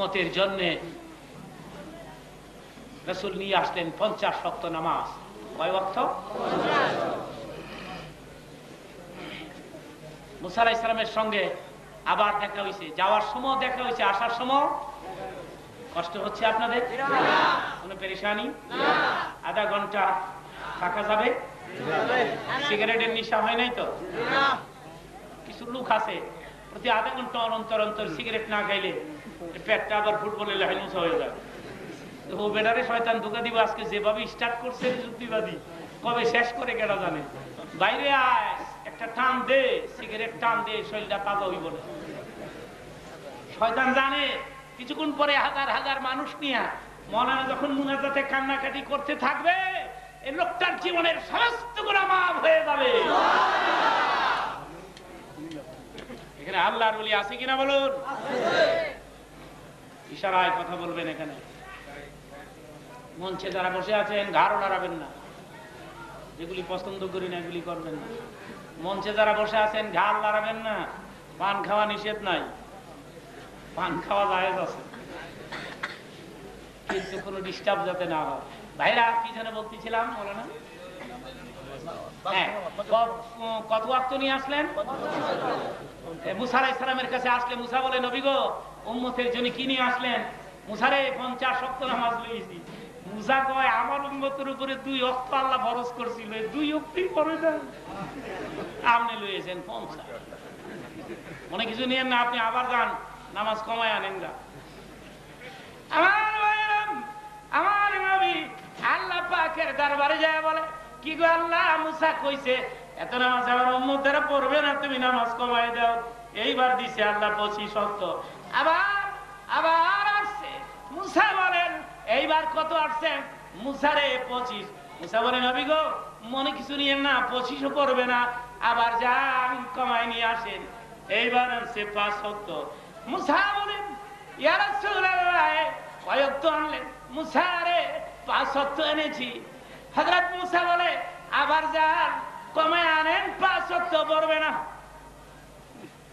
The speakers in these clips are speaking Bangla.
মতের জন্য রসুল নিয়ে আসলেন পঞ্চাশ শক্ত নামাজ। কয় অর্থ মুসা ইসলামের সঙ্গে আবার দেখা হয়েছে যাওয়ার সময় দেখা হয়েছে আসার সময়? কষ্ট হচ্ছে আপনাদের? কোনো পেরেশানি? আধা ঘণ্টা থাকা যাবে? সিগারেটের নেশা হয় নাই তো? কিছু লোক আছে প্রতি আধা ঘণ্টা অন্তর অন্তর সিগারেট না খাইলে পেটটা আবার লাইনুস হয়ে যায়। ও বেটারে শয়তান ধোকা দিব, আজকে যেভাবে স্টার্ট করছে যুক্তিবাদী, কবে শেষ করে জানে? বাইরে আয়, একটা টান দে, সিগারেট টান দে, শরীরটা শয়তান জানে, কিছুক্ষণ পরে হাজার হাজার মানুষ নিয়ে, মলানা যখন মুনাজাতে কান্নাকাটি করতে থাকবে এই লোকটার জীবনের সমস্ত গুণা হয়ে যাবে। এখানে আল্লাহর বলি আছে কিনা বলুন? ইশারায় কথা বলবেন এখানে। মঞ্চে যারা বসে আছেন ঘাড়ও নাড়াবেন না। যেগুলি পছন্দ করি না, এগুলি করবেন না। মঞ্চে যারা বসে আছেন, ঘাড় নাড়াবেন না। পান খাওয়া নিষেধ নাই। পান খাওয়া জায়েজ আছে। কিন্তু কোনো ডিস্টার্ব যাতে না হয়। ভাইরা, কি যেন বলতেছিলাম, বলো না। কত ওয়াক্ত নিয়ে আসলেন? এ, মুসা আলাইহিস সালামের কাছে আসলে মুসা বলে নবী গো উম্মতের জন্য কি নিয়ে আসলেন? মুসারে পঞ্চাশ শক্ত নামাজ লইছি। মুসা কয় আমার উম্মতের উপরে দুই অক্ত আল্লাহ করছিল দুই না আপনি লইয়েছেন পঞ্চাশ। মনে কিছু নিয়েন না আপনি আবার যান নামাজ কমায় আনেন গা। আমার আমার নবী আল্লাহ পাকের দরবারে যায় বলে কি গো আল্লাহ, মুসা কইছে, এত নামাজ আমার উম্মতেরা পড়বে না, তুমি নামাজ কমাই দাও। এইবার দিছে আল্লাহ পঁচিশ শক্ত। আবার আবার আসছে। মুসা বলেন, এইবার কত আসছে? মুসারে পঁচিশ। মুসা বলেন নবী গো, মনে কিছু নিয়ে না, পঁচিশও পড়বে না। আবার যান কমাই নিয়ে আসেন। এইবার আনছে পাঁচ শক্ত। মুসা বলেন, ইয়া কয়েক তো আনলেন? মুসারে পাঁচ শক্ত এনেছি। হযরত মুসা বলে, আবার যান কমে আনেন, পাঁচ শক্ত পড়বে না।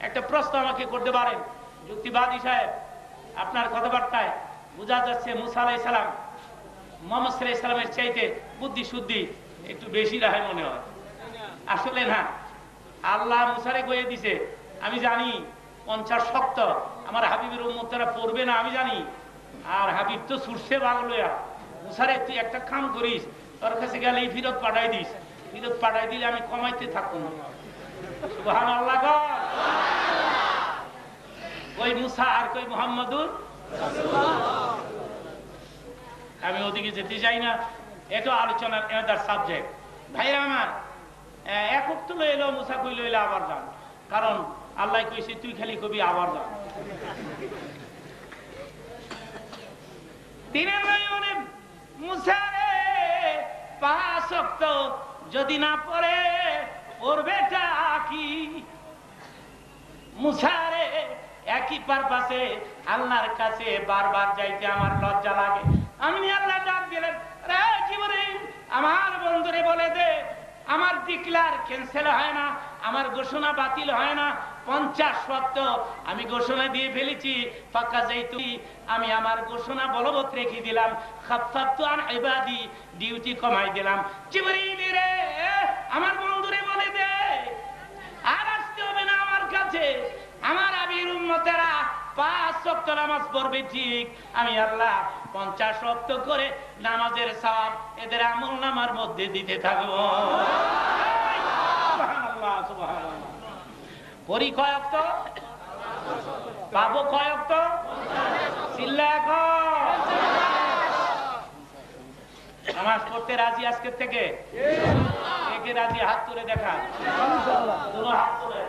একটা প্রশ্ন আমাকে করতে পারেন। যুক্তিবাদী সাহেব, আপনার কথাবার্তায় বোঝা যাচ্ছে মুসা আলাই সালাম, মোহাম্মদ সাল্লামের চাইতে বুদ্ধি শুদ্ধি একটু বেশি রায় মনে হয়। আসলে না, আল্লাহ মুসারে কয়ে দিছে, আমি জানি পঞ্চাশ শক্ত আমার হাবিবের উম্মতরা পড়বে না, আমি জানি। আর হাবিব তো সুরসে বাগলোয়া মুসারে, তুই একটা কাম করিস তোর কাছে গেলে এই ফিরত পাঠাই দিস। ফিরত পাঠাই দিলে আমি কমাইতে থাকব না আল্লাহ। কই মুসা আর কই মোহাম্মদুর আমি ওদিকে যেতে চাই না। এটা আলোচনার সাবজেক্ট ভাইরা আমার উক্ত লইল মুসা আবার যান। কারণ আল্লাহ কইছে, তুই খালি কবি, আবার যান। দিনের নয়নে মুসারে যদি না কি? মুসারে একই পারপাসে আল্লাহর কাছে বারবার যাইতে আমার লজ্জা লাগে। আমি আল্লাহ ডাক দিলেন, রে জিবরিল, আমার বন্ধুরে বলে দে, আমার ডিক্লার ক্যান্সেল হয় না, আমার ঘোষণা বাতিল হয় না পঞ্চাশ শব্দ আমি ঘোষণা দিয়ে ফেলেছি, ফাঁকা যাইতু আমি আমার ঘোষণা বলবৎ রেখে দিলাম। ডিউটি কমাই দিলাম। আমার বন্ধুরে বলে দে, আর আসতে হবে না আমার কাছে। আমার আবির উম্মতেরা পাঁচ শক্ত নামাজ পড়বে ঠিক। আমি আল্লাহ পঞ্চাশ শক্ত করে নামাজের সব এদের আমল নামার মধ্যে দিতে থাকব। পরি কয়ক্ত? পাবো কয়ক্ত? চিল্লা। নামাজ পড়তে রাজি আজকের থেকে? একে রাজি হাত তুলে দেখা হাত তুলে।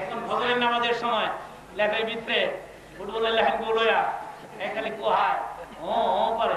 এখন ফজরের নামাজের সময়। লেখার ভিতরে। ফুটবলের লেখেন গোলয়া এখানে কোহায়। ও ও করে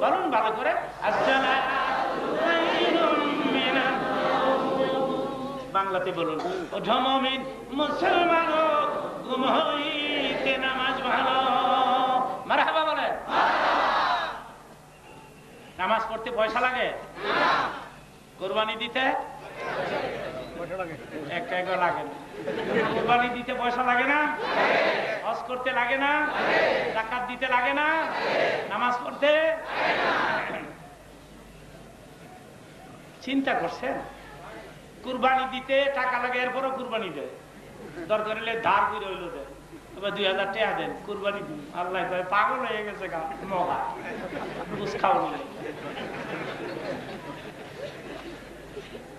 বলুন ভালো করে বাংলাতে বলুন ও ধমমিন মুসলমান ঘুম হইতে নামাজ ভালো। মারহাবা বলেন। নামাজ পড়তে পয়সা লাগে? কোরবানি দিতে? পয়সা লাগে না? করতে লাগে না? নামাজ পড়তে? চিন্তা করছেন? কুরবানি দিতে টাকা লাগে, এরপরও কুরবানি দেয়। দরকার হলে ধার করে হইল দেয়। দুই হাজার টাকা দেন, কুরবানি দিন। আল্লাহ পাগল হয়ে গেছে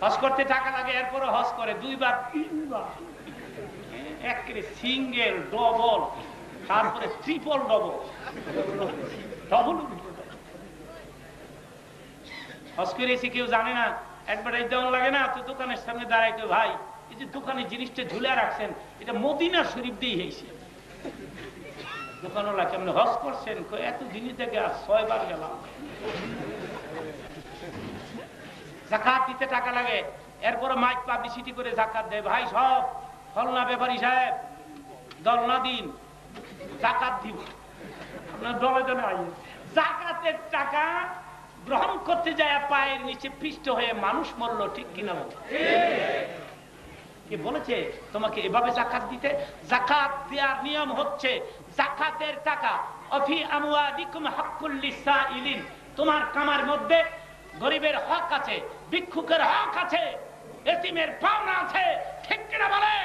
হজ করতে টাকা লাগে, এরপরও হজ করে দুইবার। তিনবার একেবারে সিঙ্গেল, ডবল, তারপরে ট্রিপল ডবল। ডবল। হজ করেছি, কেউ জানে না অ্যাডভার্টাইজ দেওয়া লাগে না, তো দোকানের সামনে দাঁড়াই কেউ, ভাই, এই যে দোকানে জিনিসটা ঝুলে রাখছেন, এটা মদিনা শরীফ দিয়ে হয়েছে। দোকানওয়ালা কেমন হজ করছেন এত দিনই থেকে আর ছয়বার গেলাম। জাকাত দিতে টাকা লাগে। এরপরে মাইক পাবলিসিটি করে জাকাত দেয়। ভাই, সব ফলনা ব্যাপারী সাহেব দল না দিন, জাকাত দিব। আপনার দলে দলে জাকাতের টাকা গ্রহণ করতে যায় পায়ের নিচে, পিষ্ট হয়ে মানুষ মরলো, ঠিক কিনা কে বলেছে তোমাকে এভাবে জাকাত দিতে? জাকাত দেওয়ার নিয়ম হচ্ছে, জাকাতের টাকা, অফি আমওয়ালিকুম হাক্কুল লিসাইলিন, তোমার কামার মধ্যে গরিবের হক আছে, ভিক্ষুকের হক আছে, এতিমের পাওনা আছে, ঠিক কিনা বলে?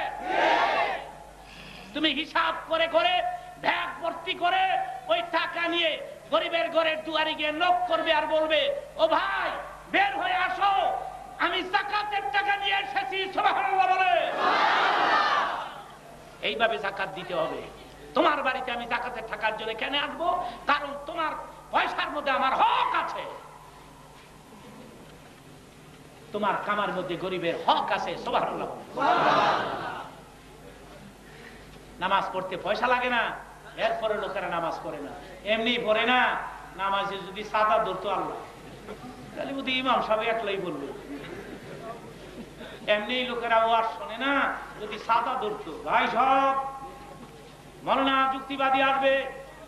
তুমি হিসাব করে করে ব্যাগ ভর্তি করে, ওই টাকা নিয়ে গরিবের ঘরের দুয়ারে গিয়ে নক করবে আর বলবে, ও ভাই, বের হয়ে আসো, আমি জাকাতের টাকা নিয়ে এসেছি এইভাবে জাকাত দিতে হবে। তোমার বাড়িতে আমি জাকাতের টাকার জন্য কেন আসব? কারণ তোমার পয়সার মধ্যে আমার হক আছে। তোমার কামার মধ্যে গরিবের হক আছে, সুবহানাল্লাহ। নামাজ পড়তে পয়সা লাগে না, এরপরে লোকেরা নামাজ পড়ে না। এমনি পড়ে না, নামাজে যদি সাদা ধরতো আল্লাহ। তাহলে বুদ্ধি ইমাম সব একলাই বলবে। এমনি লোকেরা ওয়াজ শোনে না, যদি সাদা ধরতো। ভাই সব মরনা যুক্তিবাদী আসবে,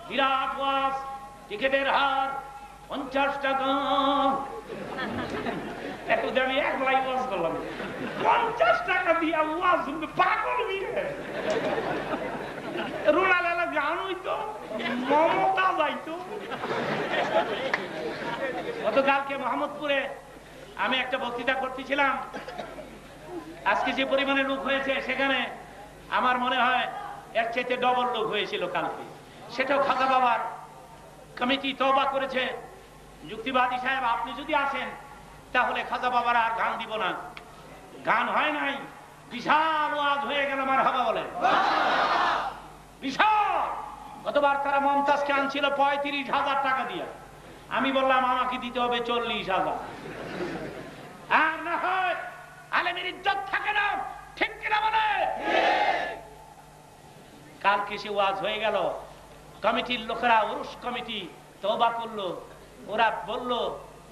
বিরাট ওয়াজ, টিকেটের হার পঞ্চাশ টাকা। আমি এক লাই করলাম, পঞ্চাশ টাকা দিয়ে পাগল হইতো, মমতা যাইতো। গতকালকে মোহাম্মদপুরে আমি একটা বক্তৃতা করতেছিলাম। আজকে যে পরিমাণে লোক হয়েছে, সেখানে আমার মনে হয় এর চাইতে ডবল লোক হয়েছিল কালকে। সেটাও খাজা বাবার কমিটি তবা করেছে। যুক্তিবাদী সাহেব, আপনি যদি আসেন তাহলে খাজা বাবার আর গান দিব না। গান হয় নাই? বিশাল ওয়াজ হয়ে গেল আমার হাবা বলে। বিশাল! গতবার তারা মমতাজকে আনছিল পঁয়ত্রিশ হাজার টাকা দিয়ে। আমি বললাম, আমাকে দিতে হবে চল্লিশ হাজার। আর না হয় আলেমের ইজ্জত থাকে না, ঠিক কিনা বলে? কালকে সে ওয়াজ হয়ে গেল? কমিটির লোকেরা উরুস কমিটি তবা করল। ওরা বলল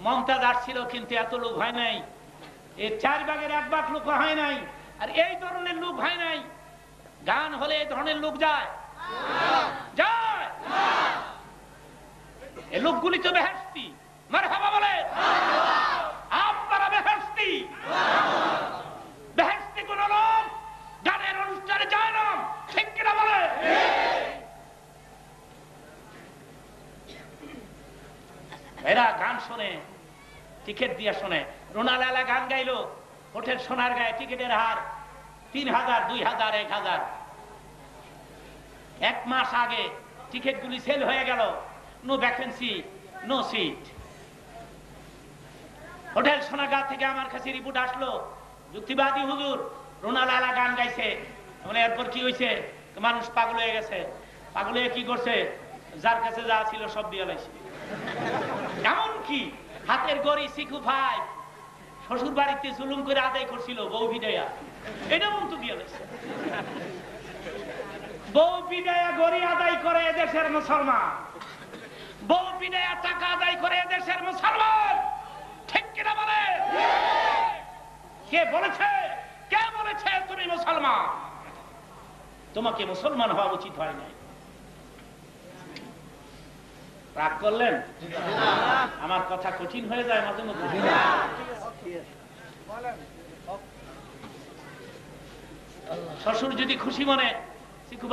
মমতাজ আসছিল কিন্তু এত লোক হয় নাই। এর চার ভাগের এক ভাগ লোক হয় নাই। আর এই ধরনের লোক হয় নাই। গান হলে এই ধরনের লোক যায়। লোকগুলি তো বেহেস্তি হাবা বলে। আপনারা কোন লোক গানের অনুষ্ঠানে যায় না। ঠিক কিনা বলে? এরা গান শোনে। টিকিট দিয়ে শোনে। রোনালালা গান গাইলো। হোটেল সোনার গায়ে টিকিটের হার তিন হাজার, দুই হাজার, এক হাজার। এক মাস আগে টিকিটগুলি সেল হয়ে গেল। No vacancy, no seat. Hotel সোনাগা থেকে আমার কাছে রিপোর্ট আসলো। যুক্তিবাদী হুজুর রোনালালা গান গাইছে। মানে এরপর কি হয়েছে মানুষ পাগল হয়ে গেছে। পাগল হয়ে কি করছে? যার কাছে যা ছিল সব দিয়ে লাইছে। এমন কি? হাতের গড়ি সিকু ফাইভ শ্বশুর বাড়িতে জুলুম করে আদায় করছিল বউ বিদায়া। এটা মন্ত দিয়ে গেছে বউ বিদায়া গড়ি আদায় করে এদেশের মুসলমান। বউ বিদায়া টাকা আদায় করে এদেশের মুসলমান। ঠিক কিনা বলে? কে বলেছে? কে বলেছে তুমি মুসলমান? তোমাকে মুসলমান হওয়া উচিত হয় নাই। রাগ করলেন? আমার কথা কঠিন হয়ে যায় মাঝে মধ্যে। শ্বশুর যদি খুশি মনে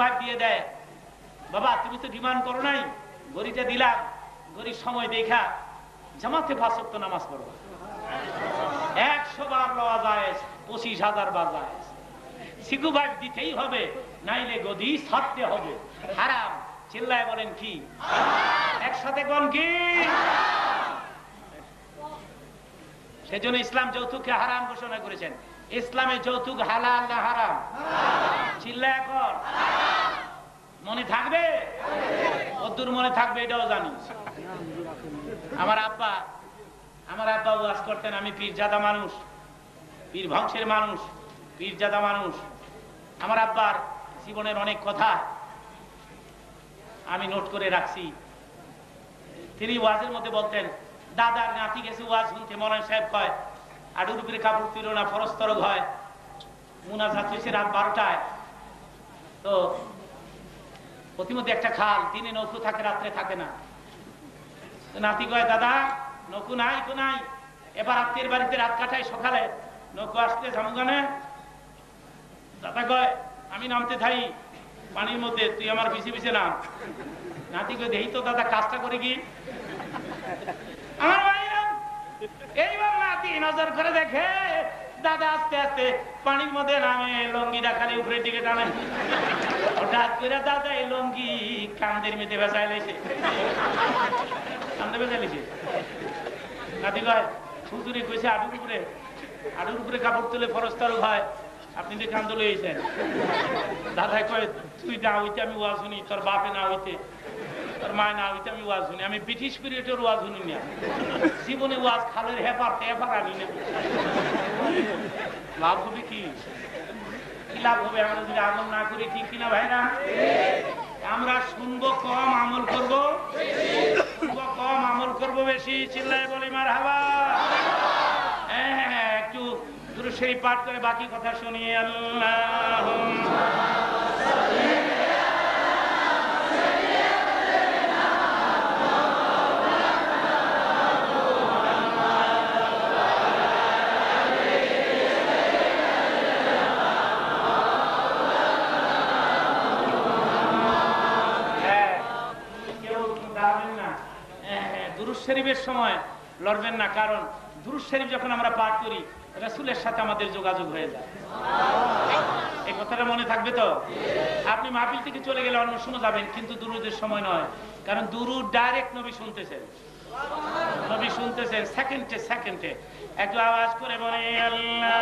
ভাগ দিয়ে দেয় বাবা তুমি তো ডিমান্ড করো নাই গড়িটা দিলাম গড়ির সময় দেখা জামাতে ফাঁসক্ত নামাজ পড়ব একশো বার লওয়া যায় পঁচিশ হাজার বার যায় শিখু ভাগ দিতেই হবে নাইলে গদি ছাড়তে হবে। হারাম। চিল্লায় বলেন কি? একসাথে কোন কি? সেজন্য ইসলাম যৌতুককে হারাম ঘোষণা করেছেন। ইসলামে যৌতুক হালাল না হারাম? চিল্লা এখন মনে থাকবে? কদ্দুর মনে থাকবে, এটাও জানি। আমার আব্বা আমার আব্বা ওয়াজ করতেন, আমি পীরজাদা মানুষ, পীর বংশের মানুষ, পীরজাদা মানুষ। আমার আব্বার জীবনের অনেক কথা আমি নোট করে রাখছি। তিনি ওয়াজের মধ্যে বলতেন, দাদার নাতি গেছে ওয়াজ শুনতে মরান সাহেব কয়, আডুর উপরে কাপড় তুল না ফরস্তরক হয়। মুনা যাচ্ছে রাত বারোটায়। তো প্রতিমধ্যে একটা খাল, দিনে নৌকো থাকে, রাত্রে থাকে না। নাতি কয়, দাদা, নৌকো নাই তো নাই। এবার আত্মীয় বাড়িতে রাত কাটায় সকালে। নৌকো আসলে জামুগানে দাদা কয়, আমি নামতে থাই পানির মধ্যে, তুই আমার পিছিয়ে পিছিয়ে নাম। নাতি কয় দেখি তো দাদা, কাজটা করে কি? এইবার নাতি নজর করে দেখে, দাদা আস্তে আস্তে পানির মধ্যে নামে, লঙ্গিটা খালি উপরের দিকে টানে। হঠাৎ করে দাদা এই লঙ্গি কান্দের মেতে বেসাই লাইছে কান্দে বেসাই লাইছে নাতি কয়, হুজুরি কইছে, আডুর উপরে আডুর উপরে কাপড় তুলে ফরস্তার হয় আপনি যে কান্দ লইছেন দাদা কয়, তুই না হইতে আমি ওয়াজ শুনি, তোর বাপে না হইতে, তোর মায় না হইতে আমি ওয়াজ শুনি, আমি ব্রিটিশ পিরিয়ডের ওয়াজ শুনি না। জীবনে ওয়াজ খালের হেপার হেপার আনি না লাভ হবে কি? লাভ হবে? আমরা যদি আমল না করি, ঠিক কিনা ভাইরা? আমরা শুনব, কম আমল করব। কম আমল করব বেশি। চিল্লায় বলি মার হাবা হ্যাঁ হ্যাঁ, হ্যাঁ, একটু দুরু সেই পাঠ করে বাকি কথা শুনিয়ে আল্লাহ হ্যাঁ। হ্যাঁ, হ্যাঁ, সময় লড়বেন না কারণ দুরুদ শরীফ যখন আমরা পাঠ করি, রাসুলের সাথে আমাদের যোগাযোগ হয়ে যায়। এই কথাটা মনে থাকবে তো? আপনি মাহফিল থেকে চলে গেলে অন্য শুনে যাবেন, কিন্তু দুরুদের সময় নয়, কারণ দুরুদ ডাইরেক্ট নবী শুনতেছেন। নবী শুনতেছেন সেকেন্ডে সেকেন্ডে একটু আওয়াজ করে বলে আল্লাহ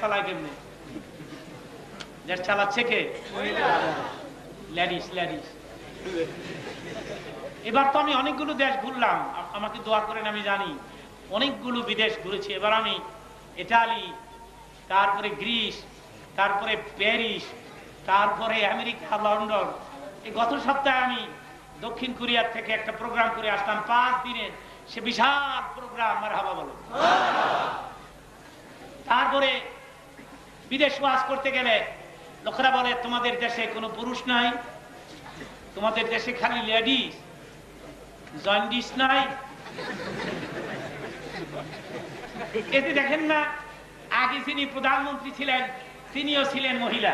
দেড় কেমনে? দেড় চালাচ্ছে কে? লেডিস লেডিস এবার তো আমি অনেকগুলো দেশ ঘুরলাম আমাকে দোয়া করেন আমি জানি। অনেকগুলো বিদেশ ঘুরেছি। এবার আমি ইটালি তারপরে গ্রিস, তারপরে প্যারিস, তারপরে আমেরিকা, লন্ডন। এই গত সপ্তাহে আমি দক্ষিণ কোরিয়ার থেকে একটা প্রোগ্রাম করে আসলাম। পাঁচ দিনের সে বিশাল প্রোগ্রাম আমার হাবা বলো। তারপরে বিদেশ ওয়াজ করতে গেলে লোকেরা বলে, তোমাদের দেশে কোনো পুরুষ নাই, তোমাদের দেশে খালি লেডিস, জন্ডিস নাই। এতে দেখেন না, আগে যিনি প্রধানমন্ত্রী ছিলেন, তিনিও ছিলেন মহিলা।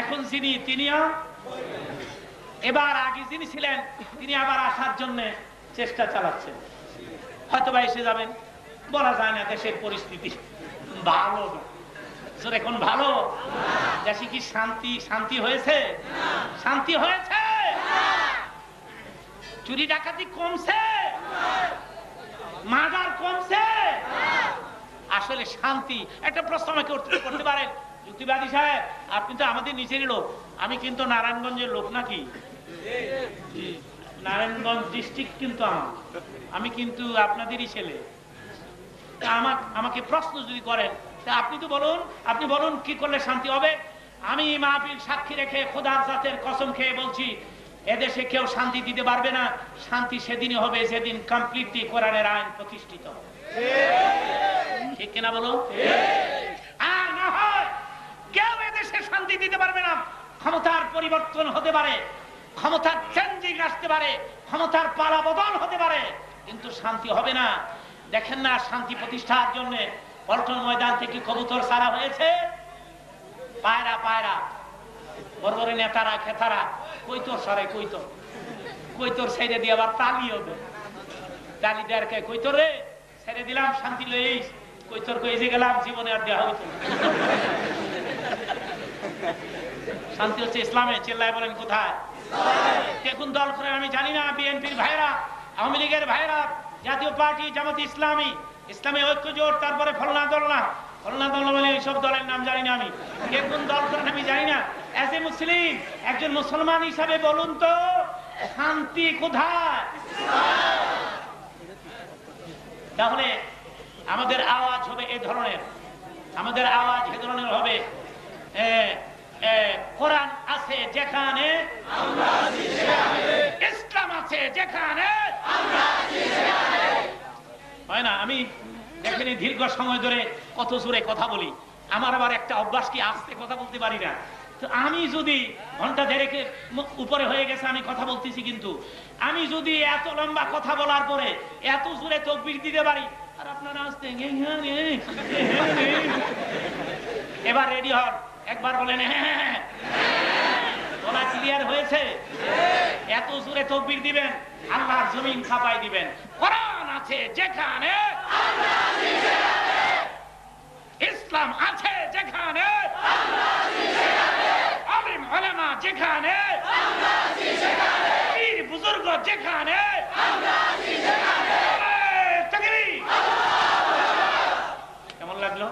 এখন যিনি, তিনিও এবার আগে যিনি ছিলেন, তিনি আবার আসার জন্য চেষ্টা চালাচ্ছেন। হয়তো বা এসে যাবেন, বলা যায় না দেশের পরিস্থিতি ভালো না। এখন ভালো। দেশে কি শান্তি শান্তি হয়েছে? শান্তি হয়েছে? চুরি ডাকাতি কমছে? মার্ডার কমছে? আসলে শান্তি, একটা প্রশ্ন আমাকে করতে পারেন। যুক্তিবাদী সাহেব, আপনি তো আমাদের নিচেরই লোক। আমি কিন্তু নারায়ণগঞ্জের লোক নাকি? নারায়ণগঞ্জ ডিস্ট্রিক্ট কিন্তু আমার। আমি কিন্তু আপনাদেরই ছেলে। আমাকে প্রশ্ন যদি করেন তা আপনি তো বলুন, আপনি বলুন কি করলে শান্তি হবে? আমি মাহফিল সাক্ষী রেখে খোদার জাতের কসম খেয়ে বলছি, এদেশে কেউ শান্তি দিতে পারবে না। শান্তি সেদিনই হবে, যেদিন কমপ্লিটলি কোরআনের আইন প্রতিষ্ঠিত। ঠিক কিনা আর না হয় কেউ এদেশে শান্তি দিতে পারবে না। ক্ষমতার পরিবর্তন হতে পারে, ক্ষমতার চেঞ্জিং আসতে পারে, ক্ষমতার পালা বদল হতে পারে, কিন্তু শান্তি হবে না। দেখেন না শান্তি প্রতিষ্ঠার জন্য পল্টন ময়দান থেকে কবুতর সারা হয়েছে। পায়রা পায়রা। বড় বড় নেতারা, খেতারা, কৈতর সারে কৈতর। কৈতর ছেড়ে দিয়ে আবার তালি হবে। তালি দেয়ার কে কৈতর রে? ছেড়ে দিলাম, শান্তি লইস। কৈতর কই যে গেলাম, জীবনে আর দেওয়া হইতো শান্তি হচ্ছে ইসলামে, চেল্লায় বলেন কোথায়? কে কোন দল করেন আমি জানি না, বিএনপির ভাইরা, আওয়ামী লীগের ভাইরা, জাতীয় পার্টি, জামাত ইসলামী ইসলামী ঐক্য জোট তারপরে ফলনা দল না ফলনা দল বলে এইসব দলের নাম জানি না আমি। কে কোন দল করেন আমি জানি না। অ্যাজ এ মুসলিম একজন মুসলমান হিসাবে বলুন তো, শান্তি কোথায়? তাহলে আমাদের আওয়াজ হবে এ ধরনের। আমাদের আওয়াজ এ ধরনের হবে। কোরআন আছে যেখানে? ইসলাম আছে যেখানে? হয় না? আমি দেখেনি দীর্ঘ সময় ধরে কত জোরে কথা বলি। আমার আবার একটা অভ্যাস কি আস্তে কথা বলতে পারি না। তো আমি যদি ঘণ্টা দেড়েকে উপরে হয়ে গেছে, আমি কথা বলতেছি কিন্তু। আমি যদি এত লম্বা কথা বলার পরে এত জোরে তকবির দিতে পারি, আর আপনারা আসতে এবার রেডি হন। একবার বলেন হ্যাঁ বলা ক্লিয়ার হয়েছে? এত জোরে তকবির দিবেন, আল্লাহর জমিন খাপাই দিবেন। কোরআন আছে যেখানে ইসলাম আছে যেখানে আলিম ওলামা যেখানে পীর বুজুর্গ যেখানে কেমন লাগল?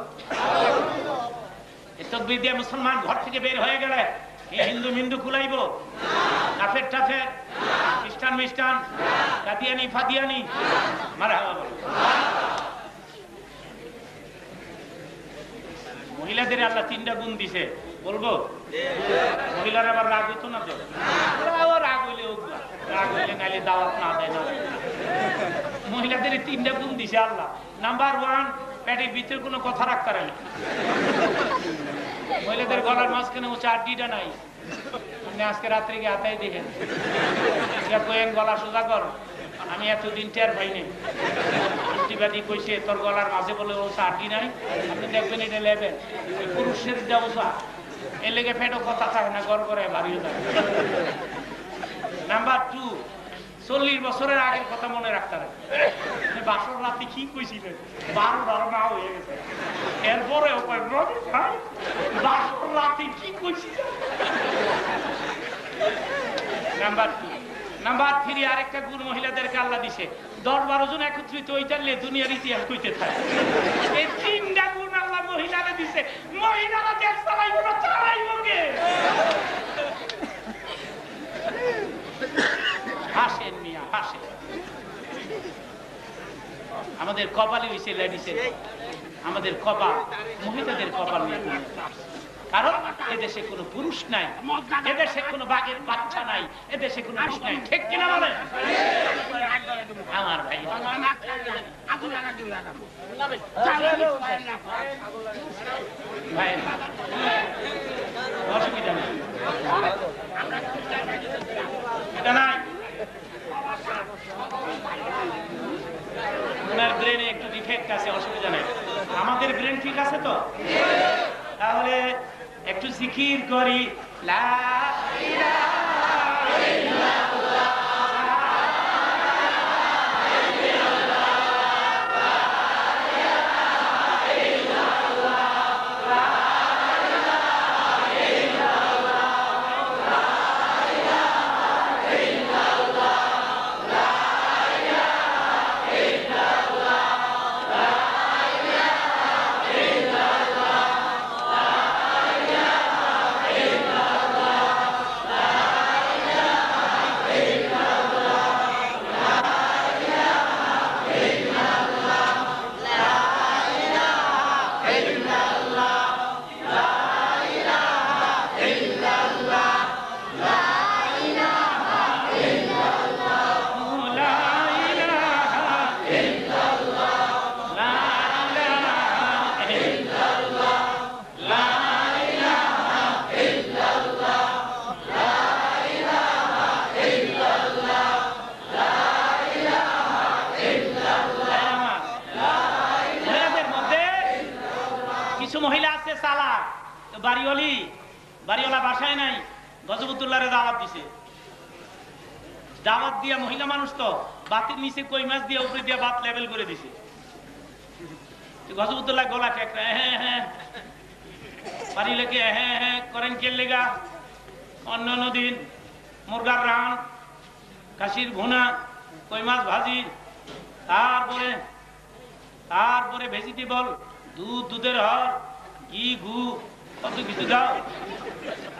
এই তকবির দিয়ে মুসলমান ঘর থেকে বের হয়ে গেলে কি হিন্দু মিন্দু কুলাইব। কাফের টাফের খ্রিস্টান মিস্টান কাদিয়ানি ফাদিয়ানি। মারা মহিলাদের আল্লাহ তিনটা গুণ দিছে। বলব? মহিলারা আবার রাগ হইতো না তো? রাগ হইলে। রাগ হইলে নাইলে দাওয়াত না দেয় না। মহিলাদের তিনটা গুণ দিছে আল্লাহ। নাম্বার ওয়ান পেটের ভিতরে কোনো কথা রাখতে পারে না। মহিলাদের গলার মাঝখানে ও চারটিটা নাই। আজকে রাত্রে গিয়ে হাতাই দেখেন। গলা সোজা কর, আমি এতদিন টের পাইনি প্রতিবাদী কইছে, তোর গলার মাঝে বলে ও চারটি নাই। আপনি দেখবেন এটা লেবেন। পুরুষের ব্যবসা এর লেগে ফেটো কথা থাকে না, গড় করে বাড়িয়ে যায় নাম্বার টু চল্লিশ বছরের আগের কথা মনে রাখতে হবে। বাসর রাতে কি কইছিলেন? বারো বারো না হয়ে গেছে। এরপরে বাসর রাতে কি কইছিলেন? নাম্বার টু নাম্বার থ্রি আরেকটা গুণ মহিলাদেরকে আল্লাহ দিছে। দশ বারো জন একত্রিত হইতারলে দুনিয়ার ইতিহাস কইতে থাকে। এই তিনটা গুণ আল্লাহ মহিলারা দিছে। মহিলারা দেশ চালাইব না, চালাইব হাসেন আমাদের কপালে হয়েছে লেডিসের আমাদের কপাল, মহিলাদের কপাল নিয়ে কারণ এদেশে কোনো পুরুষ নাই, এদেশে কোনো বাঘের বাচ্চা নাই, এদেশে কোনো পুরুষ নাই। ঠিক কিনা বলে? আমার ভাই। অসুবিধা নেই। এটা নাই। ওনার ব্রেনে একটু ডিফেক্ট আছে, অসুবিধা নেই। আমাদের ব্রেন ঠিক আছে তো? তাহলে একটু জিকির করি। লা লা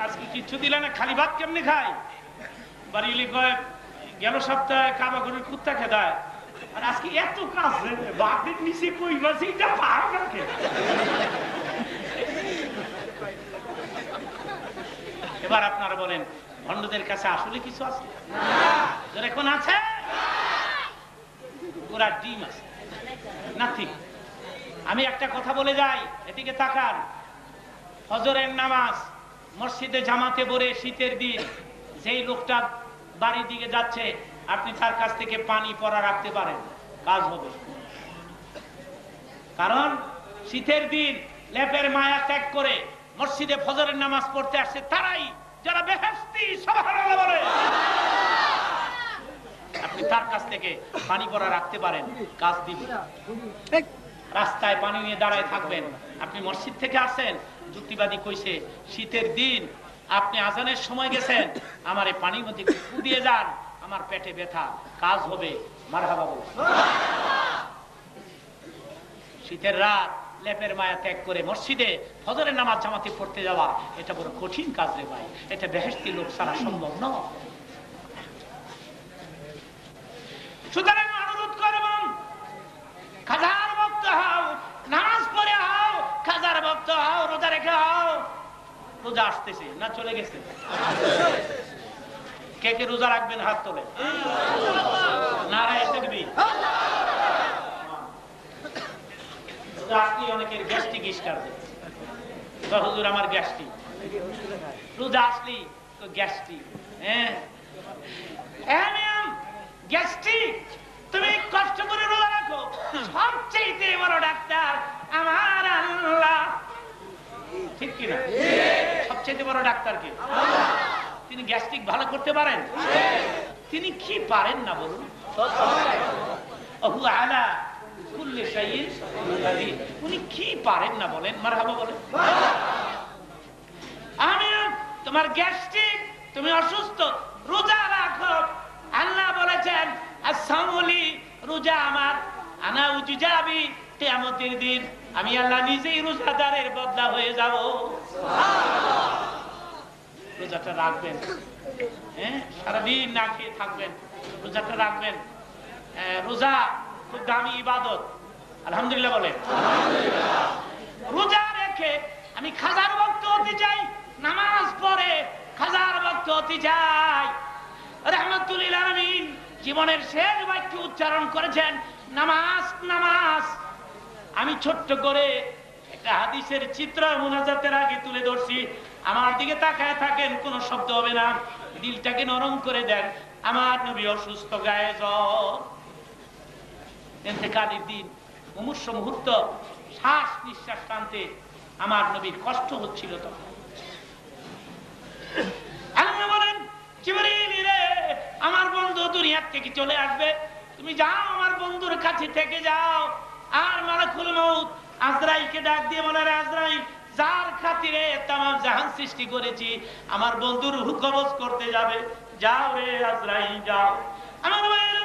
আজকে কিচ্ছু দিলে না, খালি ভাত কেমনি খায়? বাড়ি কয়, গেল সপ্তাহে কাবা করে কুত্তা খেদায়। আর আজকে এত কাজ নিচে কই এইটা পাও রাখে এবার আপনারা বলেন, ভণ্ডদের কাছে আসলে কিছু আছে? এখন আছে? ওরা ডিম আছে। নাথিং। আমি একটা কথা বলে যাই, এদিকে তাকান। হজরের নামাজ, মসজিদে জামাতে পড়ে শীতের দিন, যেই লোকটা বাড়ির দিকে যাচ্ছে, আপনি তার কাছ থেকে পানি পরা রাখতে পারেন, কাজ হবে। কারণ শীতের দিন লেপের মায়া ত্যাগ করে মসজিদে ফজরের নামাজ পড়তে আসছে তারাই যারা বেহেস্তি বলে। আপনি তার কাছ থেকে পানি পরা রাখতে পারেন, কাজ দিবে রাস্তায় পানি নিয়ে দাঁড়ায় থাকবেন। আপনি মসজিদ থেকে আসেন যুক্তিবাদী কইছে, শীতের দিন, আপনি আজানের সময় গেছেন, আমার এই পানির মধ্যে দিয়ে যান, আমার পেটে ব্যথা, কাজ হবে, মারহাবা বলে শীতের রাত, লেপের মায়া ত্যাগ করে মসজিদে ফজরের নামাজ জামাতে পড়তে যাওয়া, এটা বড় কঠিন কাজ রে ভাই, এটা বেহেস্তি লোক ছাড়া সম্ভব নয় সুতরাং অনুরোধ করবেন খাজার ভক্ত হও, নামাজ পড়ে হও খাজার ভক্ত, হও, রোজা রেখে হও। রোজা আসতেছে, না চলে গেছে? কে কে রোজা রাখবেন, হাত তোলে। নারায় দেখবি অনেকের গ্যাস্ট্রিক তো হুজুর, আমার গ্যাস্ট্রিক। রোজা আসলেই তো গ্যাস্ট্রিক হ্যাঁ? হ্যাঁ গ্যাস্ট্রিক। তুমি কষ্ট করে রোজা রাখো। সবচেয়ে বড় ডাক্তার আমার আল্লাহ। ঠিক কিনা সবচেয়ে বড় ডাক্তার কে? তিনি গ্যাস্ট্রিক ভালো করতে পারেন? তিনি কি পারেন না বলুন। উনি কি পারেন না বলেন? বলেন। আমি তোমার গ্যাস্ট্রিক, তুমি অসুস্থ, রোজা রাখো। আল্লাহ বলেছেন রোজা আমার। আনা দিন আমি আল্লাহ নিজেই বদলা হয়ে যাব। হ্যাঁ? রোজা ইবাদত। আলহামদুলিল্লাহ বলে রোজা রেখে আমি খাজার ভক্ত হতে চাই অনুমতি চাই। রহমতুল্লিল আলমিন জীবনের শেষ বাক্য উচ্চারণ করেছেন, নামাজ নামাজ। আমি ছোট্ট করে একটা হাদিসের চিত্র মুনাজাতের আগে তুলে ধরছি। আমার দিকে তাকায় থাকেন, কোনো শব্দ হবে না। দিলটাকে নরম করে দেন। আমার নবী অসুস্থ গায়ে জ্বর এতেকালের দিন, মুমূর্ষ মুহূর্ত, শ্বাস নিঃশ্বাস টানতে আমার নবীর কষ্ট হচ্ছিল তখন। বলেন আমার বন্ধু দুনিয়ার থেকে চলে আসবে। তুমি যাও আমার বন্ধুর কাছে থেকে যাও। আর মালাকুল মউত আজরাইলকে ডাক দিয়ে বলে রে আজরাইল, যার খাতিরে তামাম জাহান সৃষ্টি করেছি, আমার বন্ধুর রূহ কবজ করতে যাবে। যাও রে আজরাইল, যাও। আমার ভাইয়েরা,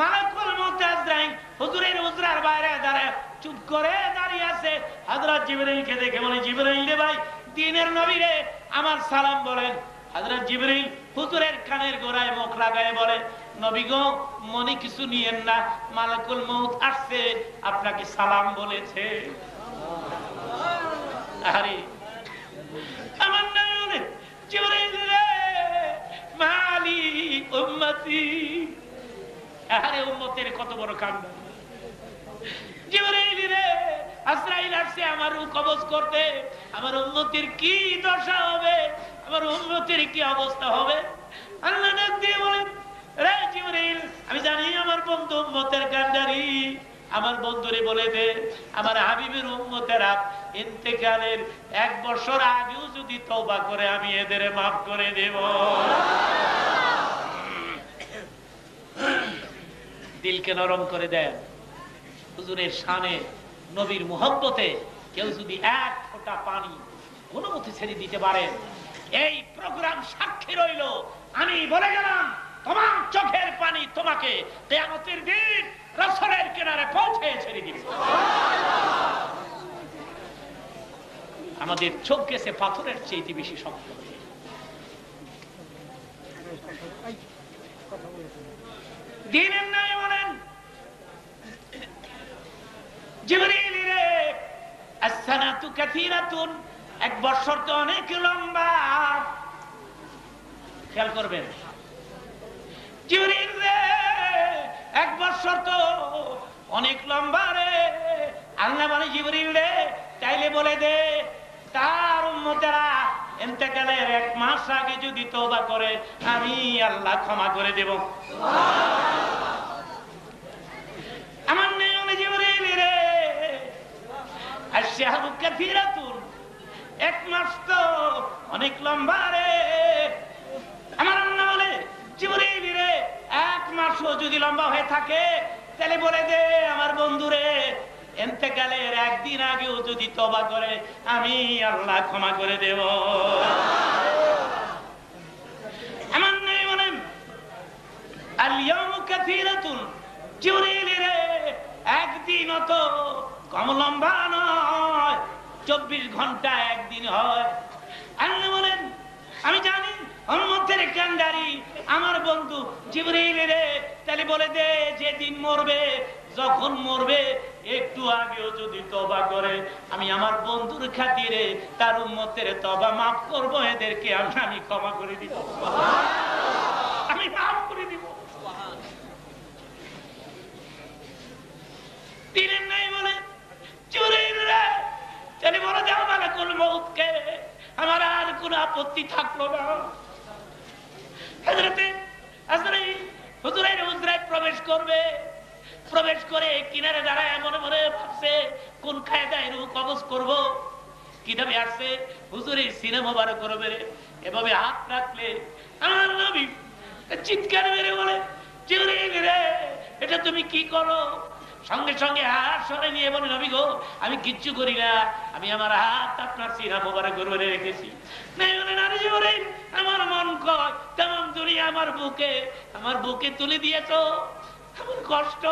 মালাকুল আজরাইল হুজুরের বাইরে দাঁড়ায়, চুপ করে দাঁড়িয়ে আছে। হযরত জিবরাইলকে দেখে বলে, জিবরাইল রে ভাই, দিনের নবী রে আমার সালাম বলেন। হযরত জিবরিল হুজুরের কানের গোড়ায় মুখ লাগায় বলে মনে কিছু নিয়েন না, মালাকুল আসছে, আপনাকে সালাম বলেছে। আরে, আমার বলে জিবরিল রে, মালি উম্মতি। আরে, উম্মতের কত বড় কাণ্ড। জিবরাইল রে, আজরাইল আসছে আমার কবজ করতে, আমার উন্নতির কি দশা হবে? আমার উন্নতির কি অবস্থা হবে? আল্লাহ দিয়ে বলেন আমি জানি আমার বন্ধু উম্মতের কান্ডারি আমার বন্ধুরে বলে দে, আমার হাবিবের উম্মতেরা ইন্তেকালের এক বছর আগেও যদি তওবা করে, আমি এদের মাফ করে দেব। দিলকে নরম করে দেন। হুজুরের শানে, নবীর মোহব্বতে কেউ যদি এক ফোঁটা পানি কোনো মতে ছেড়ে দিতে পারেন এই প্রোগ্রাম সাক্ষী রইল। আমি বলে গেলাম, তোমার চোখের পানি তোমাকে কেয়ামতের দিন রসলের কিনারে পৌঁছে ছেড়ে দিবে। আমাদের চোখ গেছে পাথরের চেয়ে বেশি শক্ত। দিনের নাই বলেন। জিবরিল রে আসসানাতু কাসীরাতুন। এক বছর তো অনেক লম্বা। খেয়াল করবেন এক বছর তো অনেক লম্বা রে। আল্লাহ বলে, জিবরিল রে, তাইলে বলে দে, তার উম্মতেরা এতেকালের এক মাস আগে যদি তওবা করে, আমি আল্লাহ ক্ষমা করে দেব। আমার নেই জিবরিল রে। আর শাহরু কাথিরাতুন এক মাস তো অনেক লম্বা রে। আমার আল্লাহ বলে জিবরিল রে এক মাসও যদি লম্বা হয়ে থাকে, তাহলে বলে দে আমার বন্ধুরে একদিন যদি তবা করে, আমি আল্লাহ ক্ষমা করে দেব। একদিন তো কম লম্বা নয়। চব্বিশ ঘণ্টা একদিন হয়। আল্লাহ বলেন, আমি জানি মধ্যে কান্ডারি আমার বন্ধু জিবরিল রে, তাহলে বলে দে, যেদিন মরবে, যখন মরবে, একটু আগেও যদি তবা করে, আমি আমার বন্ধুর খাতিরে তার উম্মতের তবা মাফ করব, এদেরকে আমি আমি ক্ষমা করে দিব। আমি মাফ করে দিব। দিলেন নাই বলে? চুরির তাহলে বলে দাও মালাকুল মৌতকে, আমার আর কোনো আপত্তি থাকল না। হাজরাতে আজরাইল হুজুরের প্রবেশ করবে। প্রবেশ করে কিনারে দাঁড়ায় মনে মনে ভাবছে, কোন কায়দায় রূপ কবজ করব? কীভাবে আসছে? হুজুরের সিনেমা বারো করবে, এভাবে হাত রাখলে আমার নবী চিৎকার মেরে বলে, জিবরিল এটা তুমি কি করো? সঙ্গে সঙ্গে হাত সরে নিয়ে বলে নবী গো, আমি কিচ্ছু করি না। আমি আমার হাত আপনার সিনা মোবারক করে রেখেছি। আমার মন কয়, তেমন দুনিয়া আমার বুকে আমার বুকে তুলে দিয়েছ। আমার কষ্ট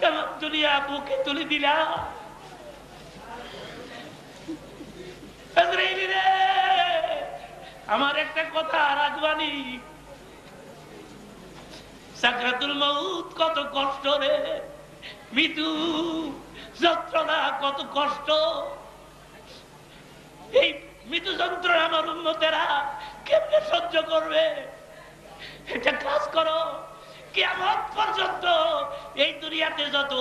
তেমন দুনিয়া বুকে তুলে দিলা আমার একটা কথা রাজবাণী সাকরাতুল মউত কত কষ্ট রে। মৃত্যু, যন্ত্রণা, কত কষ্ট। এই মৃত্যু যন্ত্রণা আমার উন্নতেরা কেমনে সহ্য করবে? এটা কাজ করো যত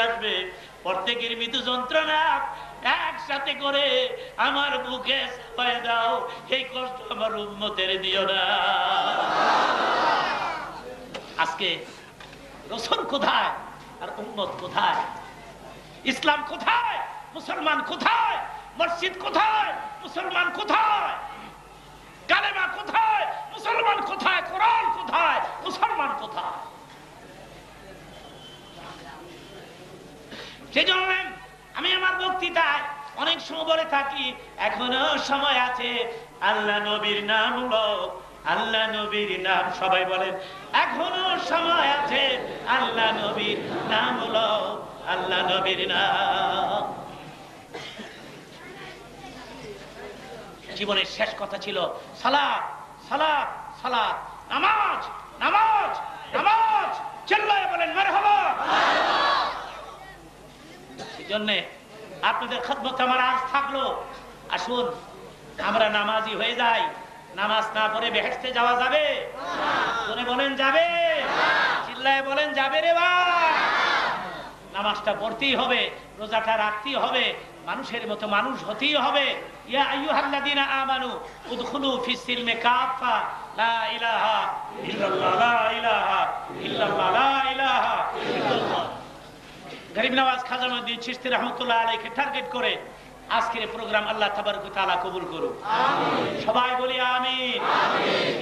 আসবে, প্রত্যেকের যন্ত্রণা একসাথে করে আমার এই কষ্ট আমার উম্মতের দিও না। আজকে কোথায়? আর উম্মত কোথায়? ইসলাম কোথায়? মুসলমান কোথায়? মসজিদ কোথায়? মুসলমান কোথায়? কালেমা কোথায়? মুসলমান কোথায়? কোরআন কোথায়? মুসলমান কোথায়? সেজন্য আমি আমার বক্তৃতায় অনেক সময় বলে থাকি, এখনও সময় আছে, আল্লাহ নবীর নাম হলো আল্লাহ নবীর নাম সবাই বলেন। এখনও সময় আছে। আল্লাহ নবীর নাম হলো আল্লাহ নবীর নাম। জীবনের শেষ কথা ছিল সালাদ সালাদ সালাদ নামাজ নামাজ নামাজ। চিল্লায় বলেন মার হলো সেই জন্যে আপনাদের খদমত আমার আজ থাকল। আসুন, আমরা নামাজি হয়ে যাই। নামাজ না পড়ে বেহেস্তে যাওয়া যাবে? জোরে বলেন যাবে? চিল্লায় বলেন, যাবে রে বা নামাজটা পড়তেই হবে, রোজাটা রাখতেই হবে, মানুষের মতো মানুষ হতেই হবে। গরিব নওয়াজ খাজা মদ্দিন চিশতি রহমতুল্লাহ আলাইকে টার্গেট করে আজকের প্রোগ্রাম আল্লাহ তাআলা কবুল করুক। সবাই বলি আমিন।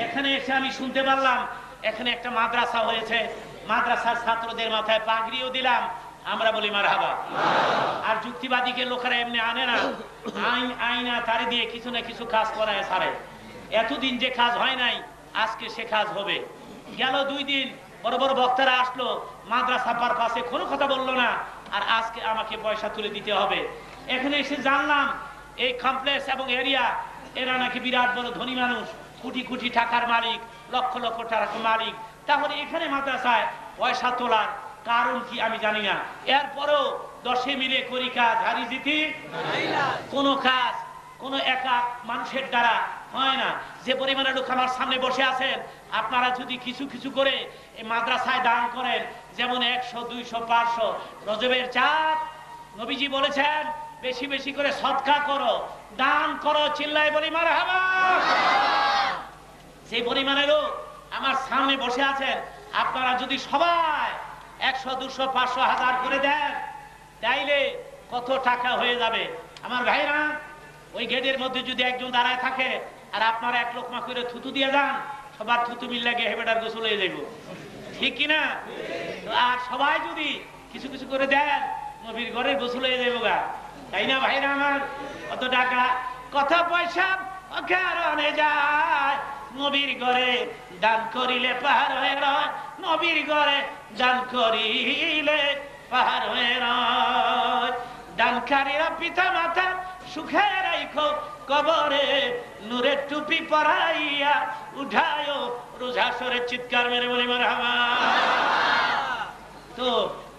এখানে এসে আমি শুনতে পারলাম এখানে একটা মাদ্রাসা হয়েছে। মাদ্রাসার ছাত্রদের মাথায় পাগড়িও দিলাম। আমরা বলি মারহাবা। আর যুক্তিবাদীকে লোকেরা এমনি আনে না। আইন আইনা তারে দিয়ে কিছু না কিছু কাজ করায় সারে। এতদিন যে কাজ হয় নাই আজকে সে কাজ হবে। গেল দুই দিন বড় বড় বক্তারা আসলো মাদ্রাসা পার পাশে কোনো কথা বলল না। আর আজকে আমাকে পয়সা তুলে দিতে হবে। এখানে এসে জানলাম, এই কমপ্লেক্স এবং এরিয়া এরা নাকি বিরাট বড় ধনী মানুষ, কোটি কোটি টাকার মালিক, লক্ষ লক্ষ টাকার মালিক। তাহলে এখানে মাদ্রাসায় পয়সা তোলার কারণ কি আমি জানি না। এরপরও দশে মিলে করি কাজ, হারি জিতি? কোন কাজ কোন একা মানুষের দ্বারা হয় না। যে পরিমাণে লোক আমার সামনে বসে আছেন, আপনারা যদি কিছু কিছু করে এই মাদ্রাসায় দান করেন, যেমন একশো, দুইশো, পাঁচশো, রজবের চাঁদ নবীজি বলেছেন বেশি বেশি করে সৎকা করো, দান করো চিল্লাই বলি মার সেই পরিমাণে লোক আমার সামনে বসে আছেন। আপনারা যদি সবাই একশো, দুশো, পাঁচশো হাজার করে দেন, তাইলে কত টাকা হয়ে যাবে? আমার ভাইরা, ওই গেটের মধ্যে যদি একজন দাঁড়ায় থাকে আর আপনারা এক লোকমা করে থুতু দিয়ে যান, সবার থুতু মিল লাগে হেবেটার গোসল হয়ে যাইব। ঠিক কিনা? আর সবাই যদি কিছু কিছু করে দেন, নবীর ঘরের গোসল হয়ে যাইব গা। তাই না ভাইরা আমার? কত টাকা কত পয়সা কারণে যায়। নবীর ঘরে দান করিলে পাহাড় হয়ে রয়, নবীর ঘরে দান করিলে পাহাড় হয়ে রয়। দানকারীরা পিতা মাতা সুখে রাইখো কবরে, নূরের টুপি পরাইয়া উঠায় রোজা সরে চিৎকার মেরে বলি মারহামা তো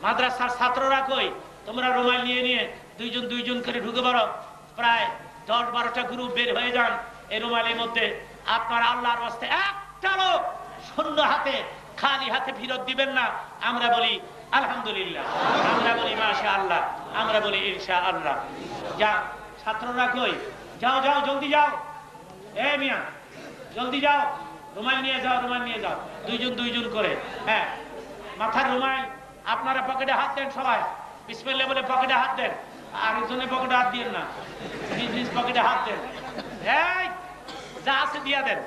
মাদ্রাসার ছাত্ররা কই? তোমরা রুমাল নিয়ে নিয়ে দুইজন দুইজন করে ঢুকে পারো প্রায় দশ বারোটা গ্রুপ বের হয়ে যান এই রুমালের মধ্যে। আপনার আল্লাহর রাস্তায় একটা লোক শূন্য হাতে, খালি হাতে ফিরত দিবেন না। আমরা বলি, আলহামদুলিল্লাহ। আমরা বলি মাশা আল্লাহ আমরা বলি ইনশা আল্লাহ যা, ছাত্ররা কই? যাও যাও, জলদি যাও। এ মিয়া, জলদি যাও। রুমাল নিয়ে যাও, রুমাল নিয়ে যাও। দুইজন দুইজন করে হ্যাঁ। মাথার রুমাল, আপনারা পকেটে হাত দেন সবাই। বিসমিল্লাহ বলে পকেটে হাত দেন। আরেকজনের পকেটে হাত দিয়েন না। নিজ পকেটে হাত দেন। এই, যা আছে দিয়া দেন।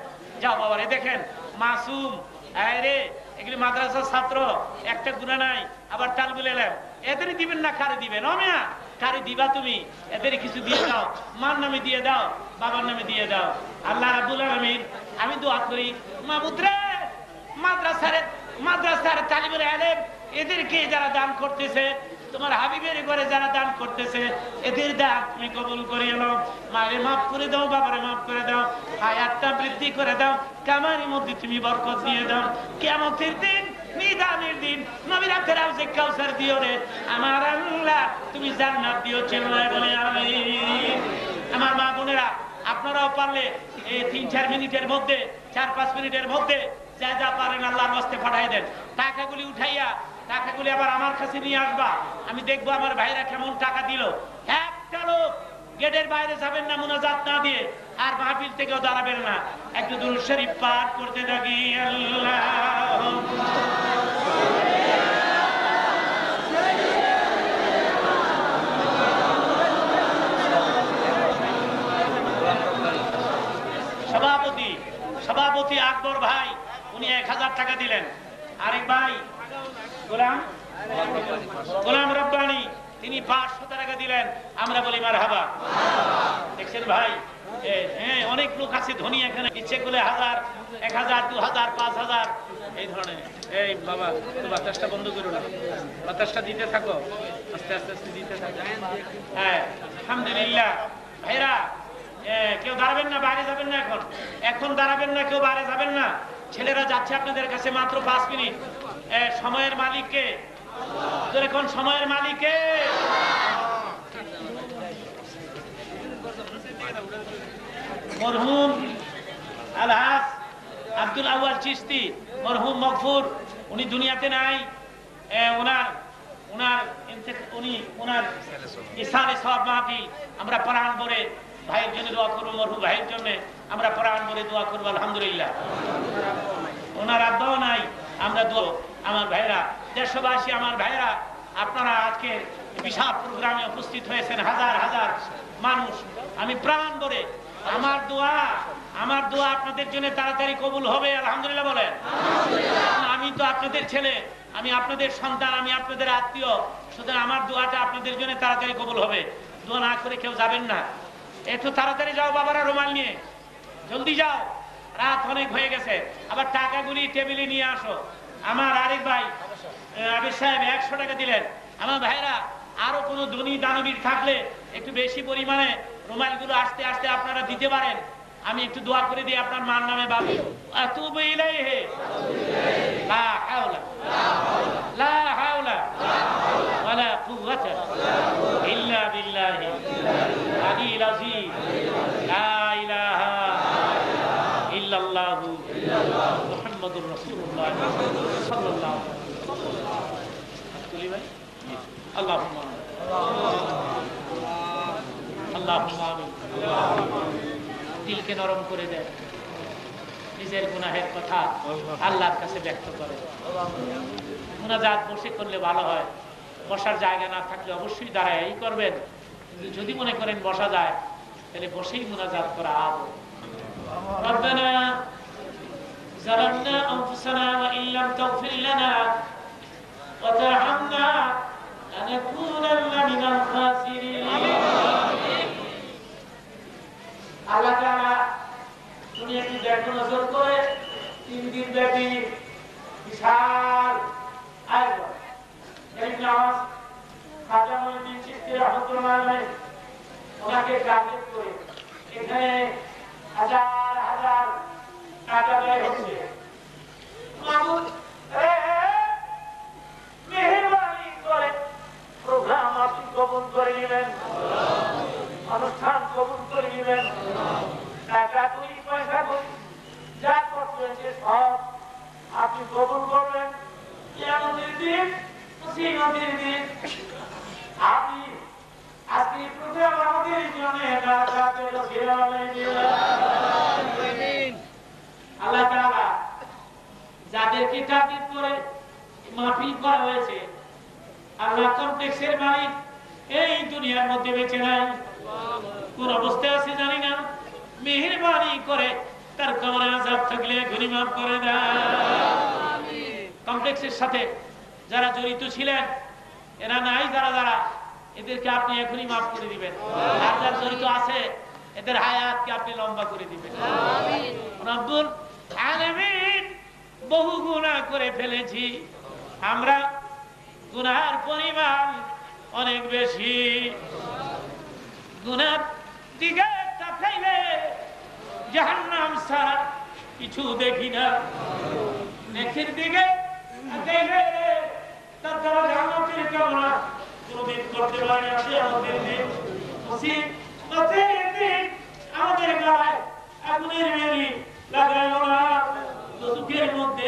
যাও বাবা রে দেখেন, মাসুম রে, এগুলি মাদ্রাসার ছাত্র, একটা গুণা নাই, আবার টাল বলে এলাম। দিবেন না, কারে দিবেন? অমিয়া কারে দিবা তুমি? এদের কিছু দিয়ে দাও। মার নামে দিয়ে দাও, বাবার নামে দিয়ে দাও। আল্লাহ রাবুল আলমিন, আমি দোয়া করি মাবুদ্রে মাদ্রাসারে, মাদ্রাসার তালিবের আলেম, এদেরকে যারা দান করতেছে তোমার হাবিবের ঘরে যারা দান করতেছে, এদের দান তুমি কবুল করে এলো মায়ের মাফ করে দাও, বাবারে মাফ করে দাও, হায়াতটা বৃদ্ধি করে দাও কামারের মধ্যে তুমি বরকত দিয়ে দাও। কেমতের দিন আপনারাও পারলে এই তিন, চার মিনিটের চার, পাঁচ মিনিটের যা পাঠাই দেন। টাকাগুলি উঠাইয়া টাকাগুলি আবার আমার কাছে নিয়ে আসবা। আমি দেখব আমার ভাইরা কেমন টাকা দিল। একটা লোক গেটের বাইরে যাবেন না, মুনাজাত না দিয়ে আর মাহফিল থেকেও দাঁড়াবেন না। একটু দুরুদ শরীফ পাঠ করতে থাকি সভাপতি সভাপতি আকবর ভাই, উনি এক হাজার টাকা দিলেন। আরেক ভাই গোলাম? রব্বানি, তিনি পাঁচশো টাকা দিলেন। আমরা বলি মার হাবা দেখছেন ভাই? হ্যাঁ অনেক লোক আছে ধনী এখানে। ইচ্ছে করলে হাজার, এক হাজার, দু হাজার, পাঁচ হাজার। এই ধরনের। এই বাবা তো বাতাসটা বন্ধ করো না। বাতাসটা দিতে থাকো। আস্তে আস্তে আস্তে দিতে থাকো। হ্যাঁ আলহামদুলিল্লাহ। ভাইরা কেউ দাঁড়াবেন না, বাইরে যাবেন না এখন। এখন দাঁড়াবেন না, কেউ বাইরে যাবেন না। ছেলেরা যাচ্ছে আপনাদের কাছে মাত্র পাঁচ মিনিট। সময়ের মালিককে। এখন সময়ের মালিককে। মরহুম আলহাস আব্দুল আউয়াল চিস্তি, মরহুম মকফুর, উনি দুনিয়াতে নাই। ওনার ওনার উনি, ওনার ইসানে সব মাহফিল। আমরা প্রাণ ভরে ভাইয়ের জন্য দোয়া করব, মরহুম ভাইয়ের জন্য আমরা প্রাণ ভরে দোয়া করব, আলহামদুলিল্লাহ। ওনার আব্বাও নাই, আমরা দোয়া আমার ভাইরা দেশবাসী, আমার ভাইরা আপনারা আজকে বিশাল প্রোগ্রামে উপস্থিত হয়েছেন, হাজার হাজার মানুষ। আমি প্রাণ ভরে, আমার দোয়া আমার দোয়া আপনাদের জন্য তাড়াতাড়ি কবুল হবে, আলহামদুলিল্লাহ বলেন। আমি তো আপনাদের ছেলে, আমি আপনাদের সন্তান, আমি আপনাদের আত্মীয়, সুতরাং আমার দোয়াটা আপনাদের জন্য তাড়াতাড়ি কবুল হবে। দোয়া না করে কেউ যাবেন না। একটু তাড়াতাড়ি যাও বাবারা রুমাল নিয়ে। জলদি যাও। রাত অনেক হয়ে গেছে। আবার টাকাগুলি টেবিলে নিয়ে আসো। আমার আরেক ভাই আবির সাহেব, একশো টাকা দিলেন। আমার ভাইরা, আরও কোনো ধনী দানবীর থাকলে একটু বেশি পরিমাণে রুমালগুলো আস্তে আস্তে আপনারা দিতে পারেন। আমি একটু দোয়া করে দিই আপনার মার নামে বাবু। লা ইল্লা বিল্লাহি আলিল আযীম লা ইলাহা ইল্লাল্লাহু মুহাম্মাদুর রাসূলুল্লাহ সাল্লাল্লাহু তুলি ভাই আল্লাহুম্মা আল্লাহুম্মা আমিন দিলকে নরম করে দেয় নিজের গুনাহের কথা আল্লাহর কাছে ব্যক্ত করে মুনাজাত বসে করলে ভালো হয় বসার জায়গা না থাকলে অবশ্যই দাঁড়ায় এই করবেন কিন্তু যদি মনে করেন বসা যায় তাহলে বসেই মুনাজাত করা আব ربنا ظلمنا أنفسنا وإن لم تغفر لنا وترحمنا তুমি একটি দেখো নজর করে তিন দিন ব্যাপী বিশাল আয়োজন এই নামাজ খাজা মহিউদ্দিন চিস্তি রহমতুল্লাহ ওনাকে গার্জেন করে এখানে হাজার হাজার টাকা ব্যয় হচ্ছে।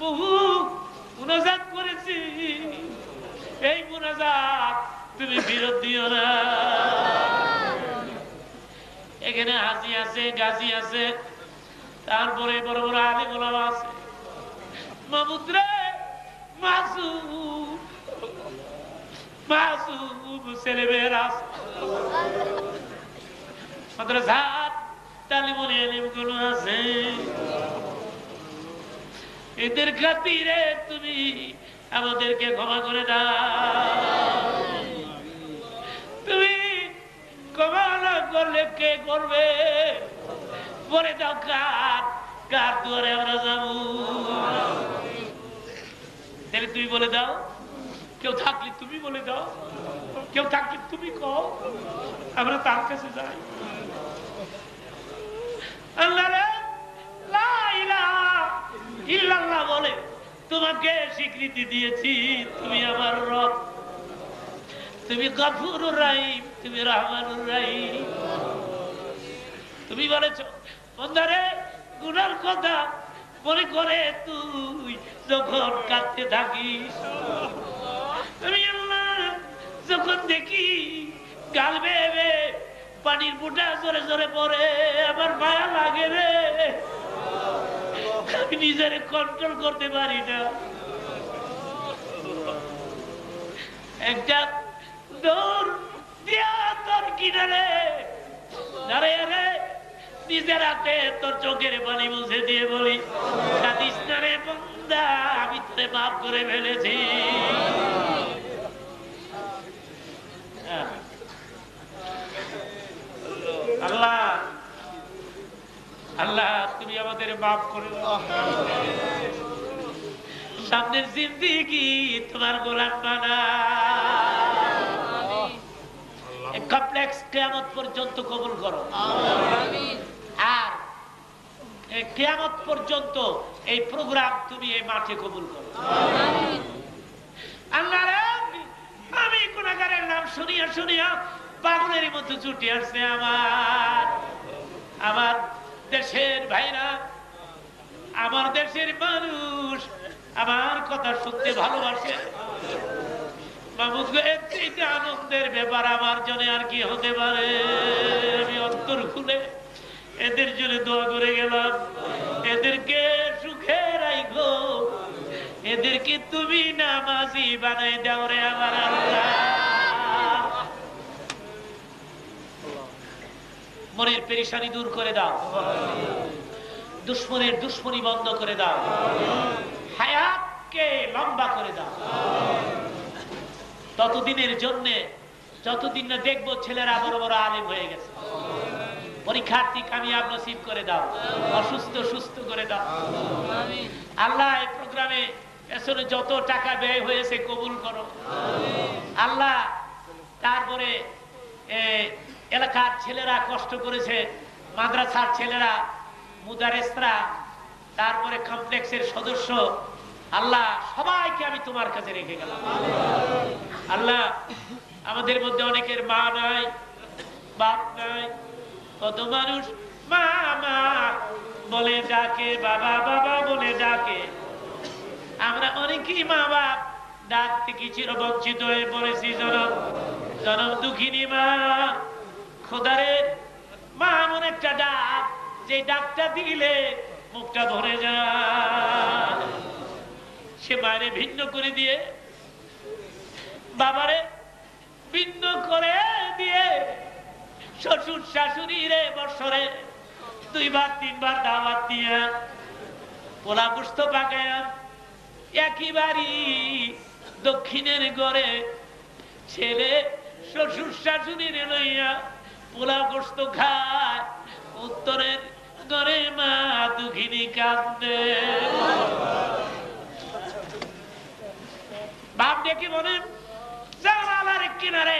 বহু মুনাজাত করেছি। এই তুমি দিও না। এখানে হাসি আছে আছে, তারপরে বড় বড় আলি গোলাম আছে। মামুদ্রে মাসু মাসু ছেলে মেয়েরা আছে মাদ্রাসার তালিমুল এলিমগুলো আছে। এদের খাতিরে তুমি আমাদেরকে ক্ষমা করে দাও। তুমি ক্ষমা না করলে কে করবে? বলে দাও কার কার দুয়ারে আমরা যাব। তাহলে তুমি বলে দাও, কেউ থাকলে তুমি বলে দাও, কেউ থাকলে তুমি কও, আমরা তার কাছে যাই। আল্লাহ রে, লা ইলাহা ইল্লাল্লাহ বলে তোমাকে স্বীকৃতি দিয়েছি, তুমি আমার রব। তুমি গফুর রাহিম, তুমি রহমানুর রাহিম। তুমি বলেছ, বন্ধারে, গুনার কথা মনে করে তুই যখন কাঁদতে থাকিস আল্লাহ যখন দেখি গাল বেয়ে পানির বুটা জোরে জোরে পরে আমার মায়া লাগে রে। নিজের কন্ট্রোল করতে পারি না। একটা দৌড় দিয়া তোর কিনারে রে নিজের হাতে তোর চোখের পানি মুছে দিয়ে বলি রে বন্দা আমি তোরে মাফ করে ফেলেছি। আল্লাহ। আল্লাহ তুমি আমাদের মাফ করে। সামনের জিন্দিগি তোমার গোলাম বানা। কমপ্লেক্স কেয়ামত পর্যন্ত কবুল করো। আর এই কেয়ামত পর্যন্ত এই প্রোগ্রাম তুমি এই মাঠে কবুল করো। আল্লাহ আমি গুণাগারের নাম শুনিয়া শুনিয়া পাগলের মতো ছুটে আসছে আমার। আমার দেশের ভাইরা, আমার দেশের মানুষ আমার কথা শুনতে ভালোবাসে। আনন্দের ব্যাপার আমার জন্য আর কি হতে পারে? আমি অন্তর খুলে এদের জন্য দোয়া করে গেলাম। এদেরকে সুখে রাইখো। এদেরকে তুমি নামাজি বানাই দাও রে আমার আল্লাহ। মনের পেরেশানি দূর করে দাও। দুশ্মনের দুশ্মনী বন্ধ করে দাও। হায়াতকে লম্বা করে দাও। ততদিনের জন্য, যতদিন না দেখব ছেলেরা বড় বড় আলেম হয়ে গেছে। পরীক্ষার্থী কামিয়াব নসিব করে দাও। অসুস্থ সুস্থ করে দাও। আল্লাহ এই প্রোগ্রামে পেছনে যত টাকা ব্যয় হয়েছে কবুল করো। আল্লাহ তারপরে এলাকার ছেলেরা কষ্ট করেছে, মাদ্রাসার ছেলেরা, মুদারেসরা, তারপরে কমপ্লেক্সের সদস্য। আল্লাহ, সবাইকে আমি তোমার কাছে রেখে গেলাম। আল্লাহ, আমাদের মধ্যে অনেকের মা নাই, বাপ নাই, কত মানুষ মা মা, বলে ডাকে, বাবা বাবা, বলে ডাকে। আমরা অনেকেই মা, বাপ ডাক থেকে চির বঞ্চিত হয়ে পড়েছি জনম জনম দুঃখিনী মা। খোদারে মা এমন একটা ডাক, যে ডাকটা দিলে মুখটা যায়। সে ভিন্ন করে দিয়ে, বাবারে ভিন্ন করে দিয়ে, শ্বশুর শাশুড়ি রে বৎসরে দুইবার, তিনবার দাওয়াত দিয়া, পোলা পুস্ত পাকায়া একই বাড়ি দক্ষিণের গড়ে, ছেলে শ্বশুর শাশুড়ি রে লইয়া পোলা গোস্ত খায় উত্তরের ঘরে মা দুঃখিনী কান্দে। বাপ ডেকে বলেন কিনারে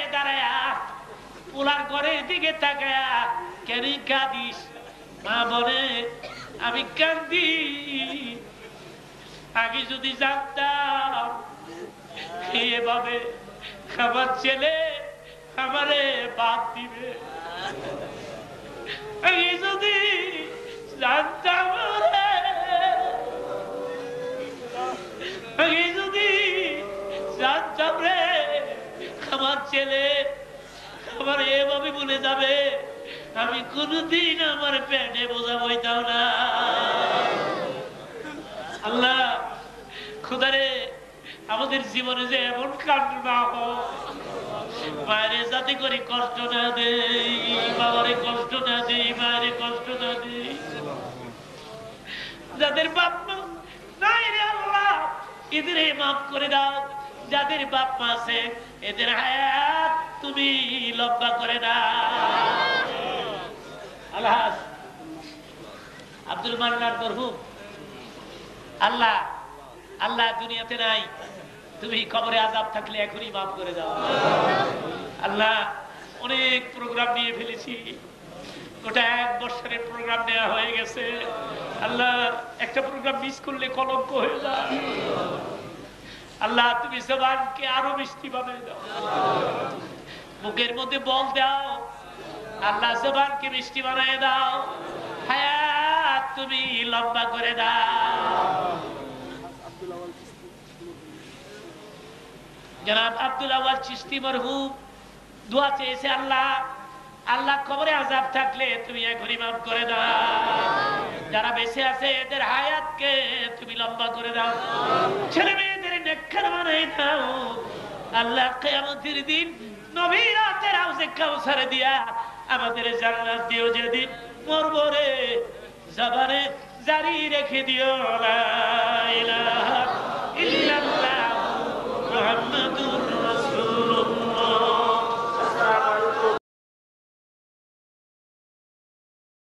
দিকে কাঁদিস? মা আমি কান্দি। আগে যদি জানতাম, এভাবে আমার ছেলে আমারে বাদ দিবে। আগে যদি রে, আমার ছেলে আমার এভাবে বলে যাবে আমি কোনদিন আমার পেটে বোঝা বইতাম না। আল্লাহ খুদারে আমাদের জীবনে যে এমন কাণ্ড না হোক যাতে করে কষ্ট না বাবারে কষ্ট না মায়ের কষ্ট না যাদের বাপ মা এদের মাফ করে দাও। যাদের বাপ মা আছে, এদের হায়াত তুমি লম্বা করে দাও। আল্লাহ, আব্দুল মান্নার মরহুম, আল্লাহ আল্লাহ দুনিয়াতে নাই। তুমি কবরে আজাব থাকলে এখনই মাফ করে দাও। আল্লাহ, অনেক প্রোগ্রাম নিয়ে ফেলেছি। ওটা এক বছরের প্রোগ্রাম নেওয়া হয়ে গেছে। আল্লাহ, একটা প্রোগ্রাম মিস করলে কলঙ্ক হয়ে যায়। আল্লাহ, তুমি জবানকে আরও মিষ্টি বানিয়ে দাও। মুখের মধ্যে বল দাও। আল্লাহ, জবানকে মিষ্টি বানিয়ে দাও। হায়াত তুমি লম্বা করে দাও। জনাব আব্দুল আওয়াল চিস্তি মরহুম, দোয়া চেয়েছে আল্লাহ আল্লাহ খবরে আজাব থাকলে তুমি এখনই মাফ করে দাও। যারা বেঁচে আছে, এদের হায়াতকে তুমি লম্বা করে দাও। ছেলে মেয়েদের নেককার বানাই দাও। আল্লাহ কিয়ামতের দিন নবীর রাতের হাউসে কাউসারে দিয়া আমাদের জান্নাত দিও যেদিন মরবরে জবানে জারি রেখে দিও। লা ইলাহা محمد رسول